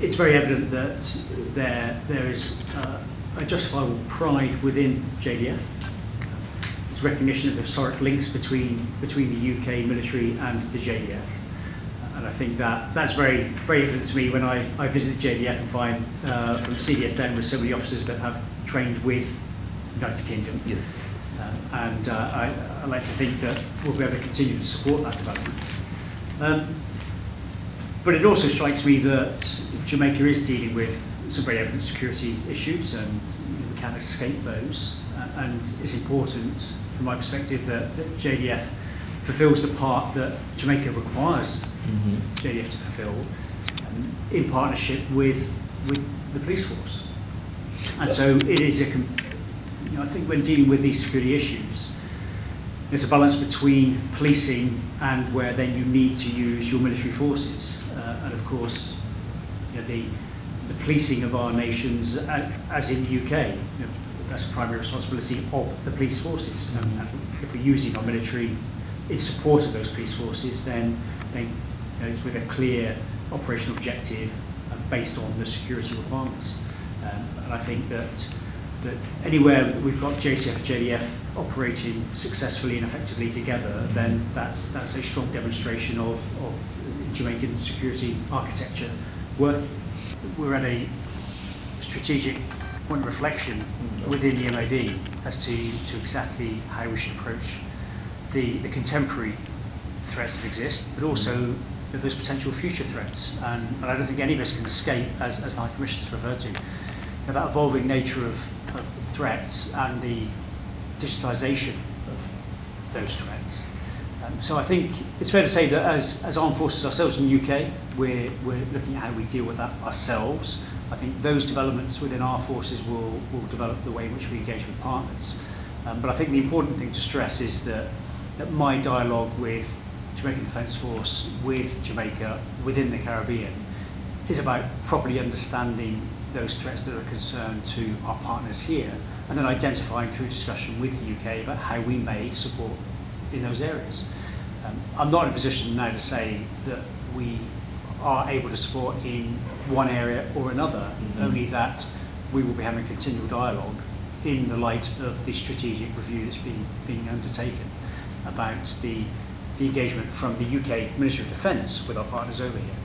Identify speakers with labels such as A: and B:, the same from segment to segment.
A: it's very evident that there, there is uh, a justifiable pride within JDF. There's recognition of the historic links between, between the UK military and the JDF. And I think that that's very, very evident to me when I, I visit JDF and find uh, from CDS down with so many officers that have trained with United Kingdom.
B: Yes.
A: Uh, and uh, I, I like to think that we'll be able to continue to support that development. Um, but it also strikes me that Jamaica is dealing with some very evident security issues and you know, we can't escape those. Uh, and it's important, from my perspective, that, that JDF fulfills the part that Jamaica requires mm -hmm. JDF to fulfill um, in partnership with, with the police force. And so it is a, you know, I think when dealing with these security issues, there's a balance between policing and where then you need to use your military forces. Uh, and of course, you know, the, the policing of our nations, uh, as in the UK, you know, that's a primary responsibility of the police forces. And, and if we're using our military in support of those police forces, then, then you know, it's with a clear operational objective uh, based on the security requirements. Um, and I think that that anywhere that we've got JCF and JDF operating successfully and effectively together, then that's that's a strong demonstration of, of Jamaican security architecture working. We're at a strategic point of reflection within the MOD as to, to exactly how we should approach the, the contemporary threats that exist, but also those potential future threats. And, and I don't think any of us can escape, as, as the High Commissioner has referred to, that evolving nature of, of threats and the digitisation of those threats. Um, so I think it's fair to say that as, as armed forces ourselves in the UK, we're, we're looking at how we deal with that ourselves. I think those developments within our forces will, will develop the way in which we engage with partners. Um, but I think the important thing to stress is that, that my dialogue with Jamaican Defence Force, with Jamaica, within the Caribbean, is about properly understanding those threats that are a concern to our partners here, and then identifying through discussion with the UK about how we may support in those areas. Um, I'm not in a position now to say that we are able to support in one area or another, mm -hmm. only that we will be having a continual dialogue in the light of the strategic review that's being, being undertaken about the, the engagement from the UK Ministry of Defence with our partners over here.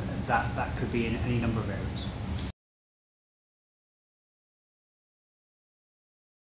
A: Um, that, that could be in any number of areas.